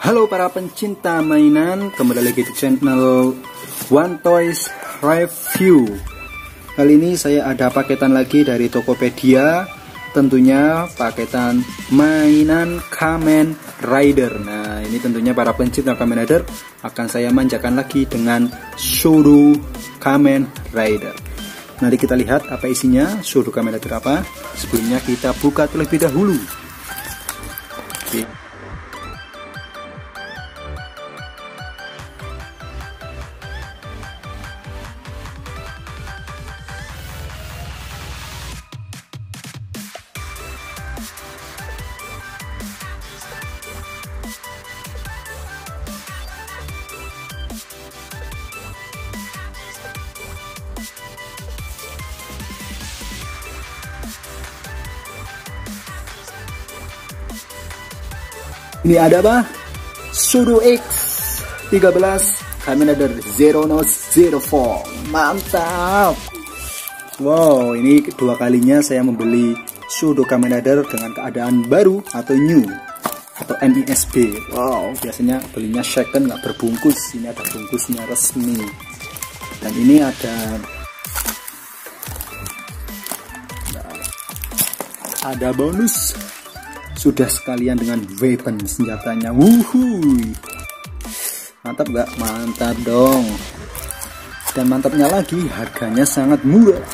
Halo para pencinta mainan, kembali lagi di channel One Toys Review. Kali ini saya ada paketan lagi dari Tokopedia, tentunya paketan mainan Kamen Rider. Nah, ini tentunya para pencinta Kamen Rider akan saya manjakan lagi dengan Shuru Kamen Rider. Nanti kita lihat apa isinya, Shuru Kamen Rider apa. Sebelumnya kita buka terlebih dahulu. Oke. Ini ada apa? Sudo X 13 Kamen Rider Zero No Zero Four. Mantap. Wow, ini kedua kalinya saya membeli Sudo Kamen Rider dengan keadaan baru atau new atau NISB. Wow, biasanya belinya second nggak berbungkus. Ini ada bungkusnya resmi. Dan ini ada ada bonus sudah sekalian dengan weapon senjatanya. Wuhui. Mantap gak mantap dong. Dan mantapnya lagi harganya sangat murah.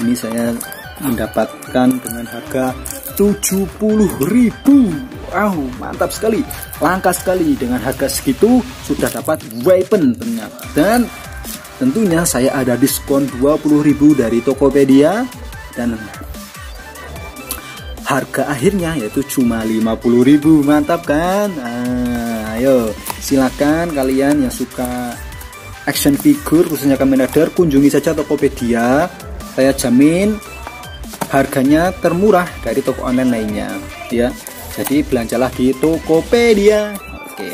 Ini saya mendapatkan dengan harga 70.000 wow mantap sekali. Langka sekali dengan harga segitu sudah dapat weapon ternyata. Dan tentunya saya ada diskon 20.000 dari Tokopedia. Dan harga akhirnya yaitu cuma 50.000 mantap kan? Nah, ayo silakan kalian yang suka action figure khususnya Kamen Rider kunjungi saja Tokopedia. Saya jamin harganya termurah dari toko online lainnya ya. Jadi belanjalah di Tokopedia. Oke.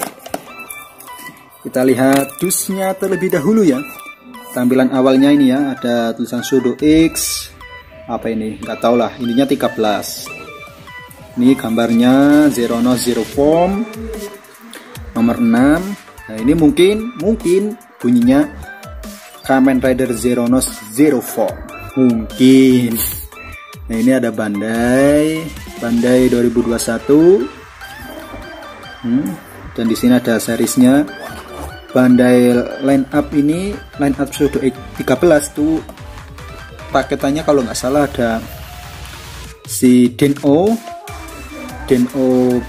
Kita lihat dusnya terlebih dahulu ya. Tampilan awalnya ini ya. Ada tulisan Sudo X. Apa ini? Nggak tahu lah ininya 13 ini gambarnya Zero No Zero Form nomor 6 nah ini mungkin mungkin bunyinya Kamen Rider Zero No Zero Form. Mungkin. Nah ini ada Bandai Bandai 2021 hmm, dan di sini ada seriesnya Bandai line up ini line up Sudo 13 tuh. Paketannya kalau nggak salah ada si Den-O Deno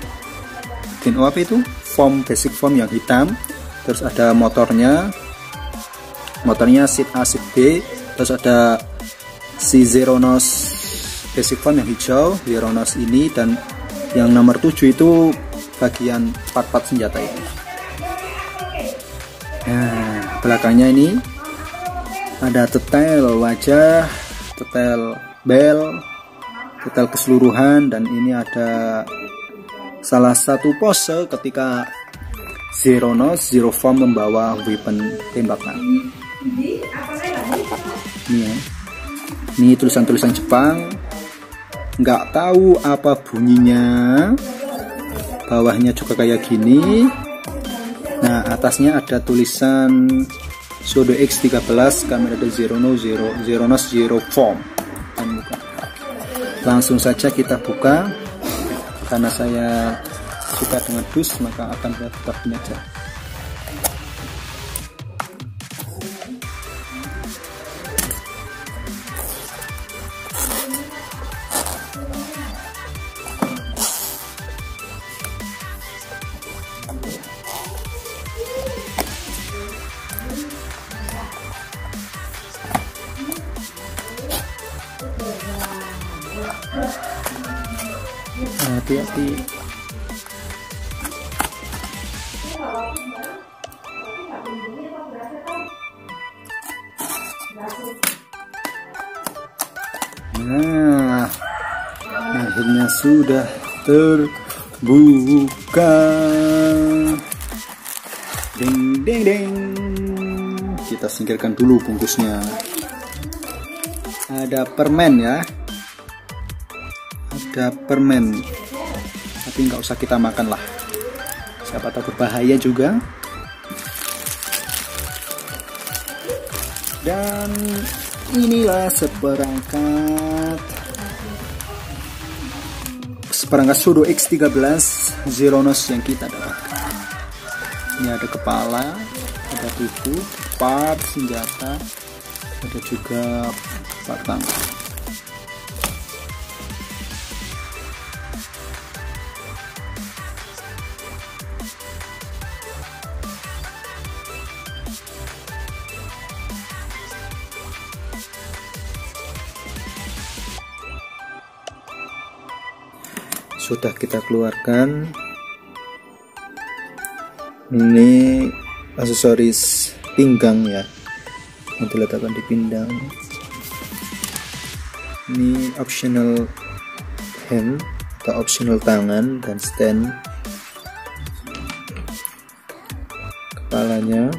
Deno apa itu? Form basic form yang hitam terus ada motornya motornya seat A seat B terus ada si Zeronos basic form yang hijau Zeronos ini dan yang nomor 7 itu bagian part-part senjata ini. Nah belakangnya ini ada detail wajah detail bel detail keseluruhan dan ini ada salah satu pose ketika Zero Nose Zero Form membawa weapon tembakan. Ini ya. Ini tulisan-tulisan Jepang. Nggak tahu apa bunyinya. Bawahnya juga kayak gini. Nah atasnya ada tulisan Sodo X13 kamera Zero No Zero Zero Nose Zero Form langsung saja kita buka. Karena saya suka dengan dus maka akan saya buka ini aja hati-hati. Nah akhirnya sudah terbuka. Ding ding ding. Kita singkirkan dulu bungkusnya. Ada permen ya. Ada permen tapi nggak usah kita makan lah. Siapa tahu berbahaya juga. Dan inilah seperangkat. Seperangkat sudo X13 Zeronos yang kita dapatkan. Ini ada kepala ada tubuh part senjata ada juga batang sudah kita keluarkan. Ini aksesoris pinggang ya yang diletakkan di pinggang. Ini optional hand atau optional tangan dan stand. Kepalanya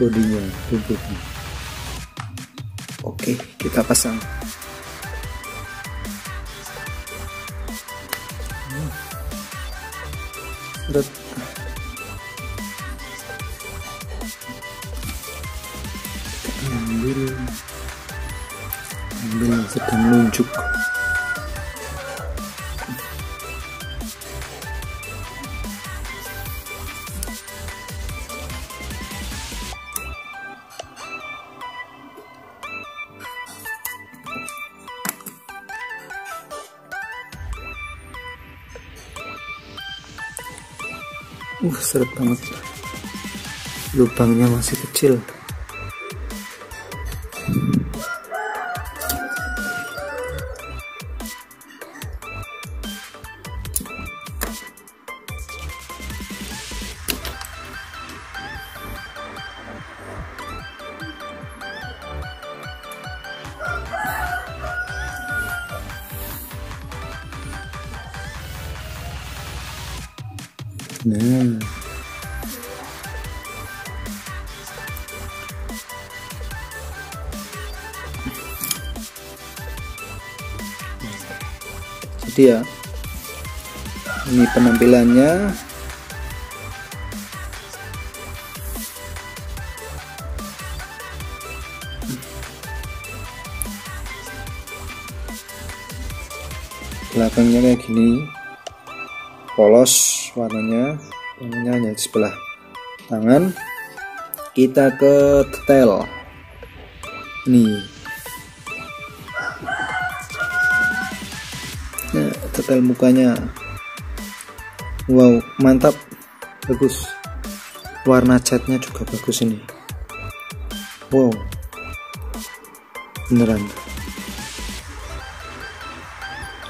bodinya rumputnya oke kita pasang. Seret. ambil. Ambil sedang nunjuk Uh, seret banget. Lubangnya masih kecil. Nah. Jadi ya, ini penampilannya. Belakangnya kayak gini, polos warnanya warnanya hanya di sebelah tangan. Kita ke detail. Nih. Nah detail mukanya. Wow mantap. Bagus. Warna catnya juga bagus ini. Wow. Beneran.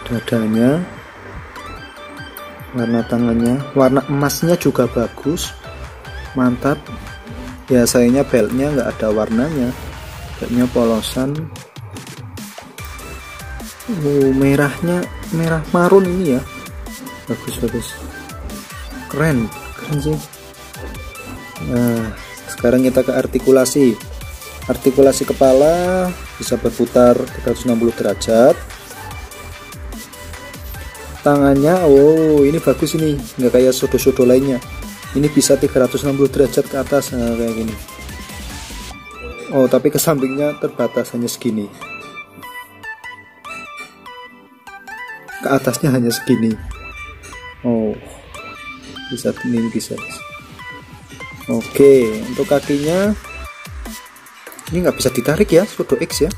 Dadanya warna tangannya. Warna emasnya juga bagus. Mantap. Ya sayangnya beltnya nggak ada warnanya. Beltnya polosan. Uh, merahnya merah marun ini ya. Bagus bagus. Keren keren sih. Nah sekarang kita ke artikulasi. Artikulasi kepala bisa berputar 360 derajat tangannya oh ini bagus ini. Nggak kayak sodo-sodo lainnya. Ini bisa 360 derajat ke atas nah, kayak gini. Oh tapi ke sampingnya terbatas hanya segini. Ke atasnya hanya segini. Oh bisa ini bisa. Oke untuk kakinya ini nggak bisa ditarik ya sodo X ya.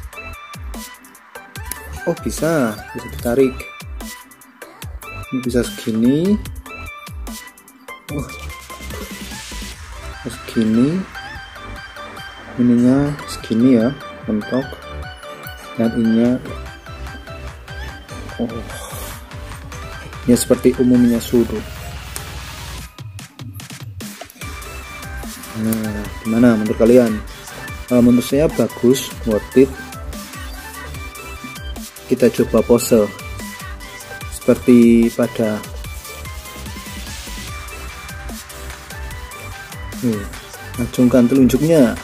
Oh bisa bisa ditarik bisa segini. Oh. segini. Ininya segini ya mentok. Dan ininya oh. Ya seperti umumnya sudo nah gimana menurut kalian? Kalau menurut saya bagus worth it. Kita coba pose seperti pada nih acungkan telunjuknya.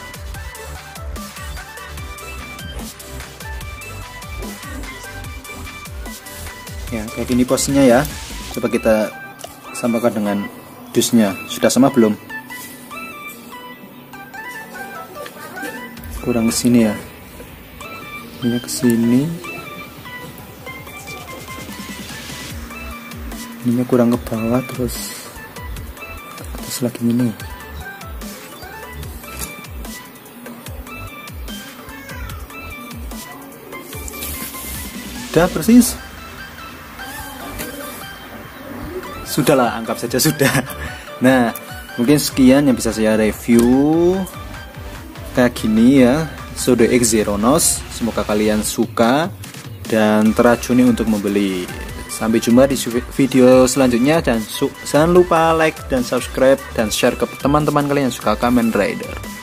Ya kayak gini posnya ya. Coba kita samakan dengan dusnya. Sudah sama belum? Kurang ke sini ya. Ini ke sini ininya kurang ke bawah terus terus lagi ini. Udah persis? Sudahlah anggap saja sudah. Nah mungkin sekian yang bisa saya review. Kayak gini ya Sodo X Zeronos semoga kalian suka dan teracuni untuk membeli sampai jumpa di video selanjutnya dan jangan lupa like dan subscribe dan share ke teman-teman kalian yang suka Kamen Rider